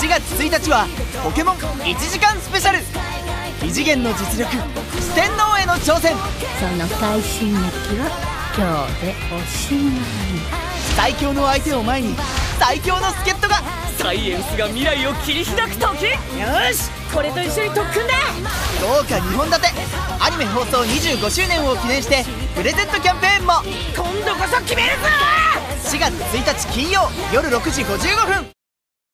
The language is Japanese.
4月1日はポケモン1時間スペシャル。異次元の実力四天王への挑戦。その快進撃は今日でおしまい。最強の相手を前に最強の助っ人が。サイエンスが未来を切り開く時。よし！これと一緒に特訓だ。豪華2本立て。アニメ放送25周年を記念してプレゼントキャンペーンも。今度こそ決めるぞ！4月1日金曜夜6時55分。